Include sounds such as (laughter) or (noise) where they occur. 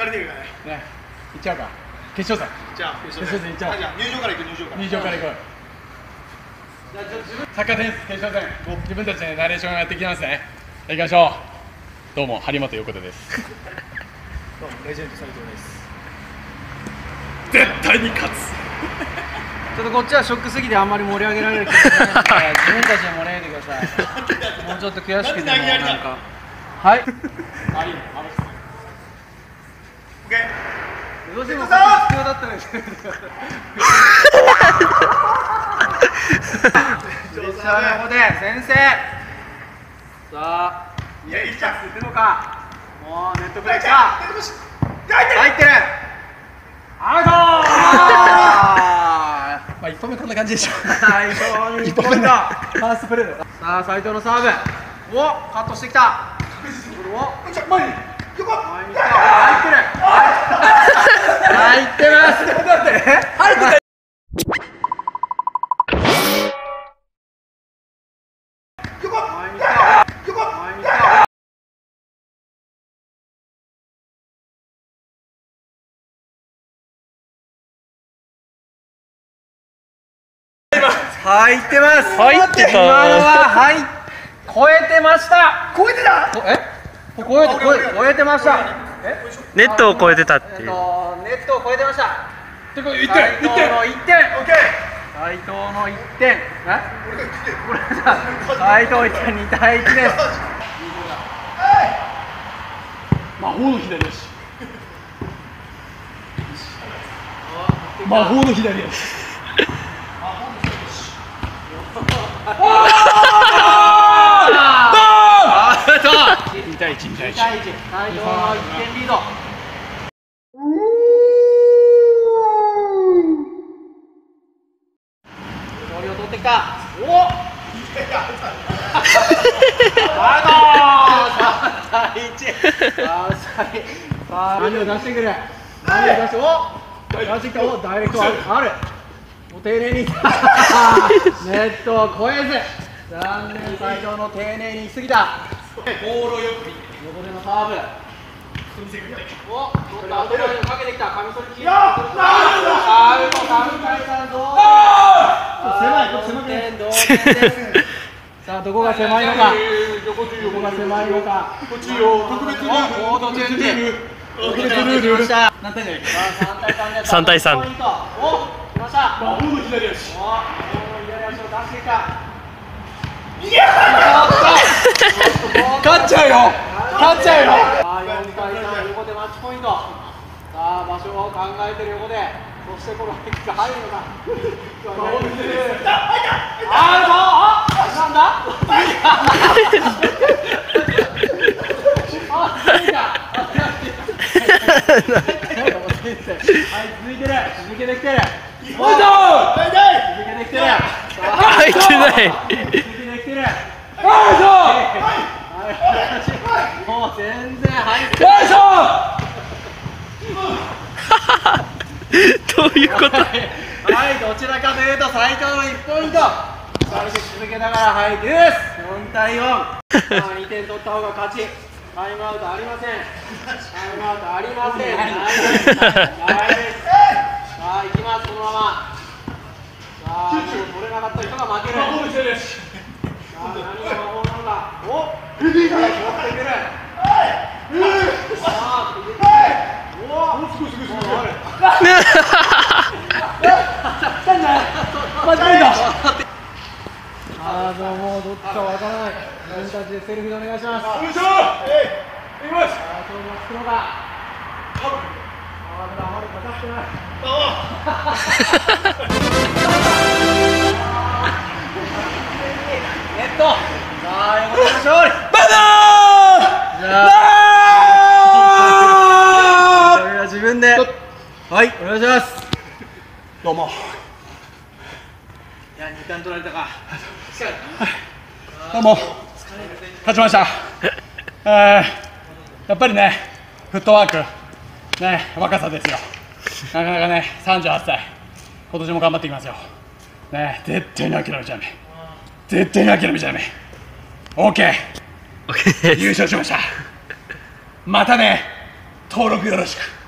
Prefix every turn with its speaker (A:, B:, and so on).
A: 疲れてるからね。
B: ね。行っちゃうか。決勝戦。
A: じゃあ決
B: 勝戦。行っちゃおう。
A: じゃあ入場から行く入場から。
B: 入場から行こう。サッカーテニス決勝戦。自分たちでナレーションやっていきますね。行きましょう。どうも張本横田です。
A: どうもレジェンド斉藤です。
B: 絶対に勝つ。
C: ちょっとこっちはショックすぎてあんまり盛り上げられる気がしないので (laughs) 自分たちで盛り上げてください。もうちょっと悔しくてもなんか。はい。
B: あいいのあの
A: オッケー
C: どうしても必要だったらですねプレッシャーの方で先生さあ
A: いやいいじゃん。
C: いくのかもうネットプレッシャー
A: 入
C: ってるアウト
B: まあ一本目こん。な感じでしょ
C: 最初に
B: 一本目だファーストプレーだ
C: さあ斉藤のサーブおカットしてきたお
A: ちょ前に
C: 入ってます。
B: 入ってた。
C: 今のははい超えてました。
A: 超えてた？
C: え？超えて超え超えてました。え？
D: ネットを越えてたって
C: えっ
D: いう。
C: とネットを超えてました。
B: てか1
C: 斉
B: 点1点
C: 藤の1点
A: オッケー
C: 斉藤の1点えこれ藤1点2対1です。
B: 魔法の左足魔法の左足
C: アウト
B: 2対1 2対1
C: 2対1斉藤の1点リード勝利を取ってきたお。アウト3対1出してくる何を出してお出してきたおダイレクトあるあるお丁寧にネットを越えず残念斉藤の丁寧に行き過ぎた
A: ボールをよく見て
C: 横でのサーブお取った後ろにかけてきたカミソリキー
A: よっ
C: アウト3対3同
A: 狭い
C: 同点同点です。(laughs) さあどこが狭いのか。どこが狭いのか。
A: こっちよ特別ルール
C: おードチェンジ
A: 特別
C: ルール
A: ル
C: した
B: 何対0
C: さあ3対3です
D: 3対3
C: ポイントお来ました
A: 魔法の左足
C: お左足を出してきた
B: 勝っち？ゃうよ勝っち？ゃうよ
C: さあ4対3横でマッチポイントさあ場所を考えてる横でそしてこの入るのかアウトあなんだはい続いてる続けてきてる
A: おい
C: 続けて
D: ない。
C: 続けてきてる
B: よい
C: もう全然入って
B: ょよいしょ (laughs)
D: どういうこと？
C: はい、どちらかというと斉藤の1ポイント。サービス続けながらはいデュース4対4さあ2点取った方が勝ち。タイムアウトありません。タイムアウトありません。ないです。ないです。さあ行きますこのまま。さあ取れなかった人が負ける。さあ何が魔法なのか。お持ってくる。さあ入れてくるおお
A: すごいすごいすごい
C: ある
B: マジだ
C: あーどっちかわからない。自分たちでセルフでお願いします。さあ
A: よいしょ!えい!行きます!
C: 勝負がつくのかあー!まだあまりかかってないネットさあ横田の勝利
B: バ
C: じゃあそれは自分ではいお願いします
B: どうも
C: いや2冠取られたか
B: どうも。勝ちました。えー、やっぱりねフットワーク。ね若さですよ。なかなかね38歳。今年も頑張っていきますよ。ね絶対に諦めちゃダメ。絶対に諦めちゃダメ。OK 優勝しました。またね登録よろしく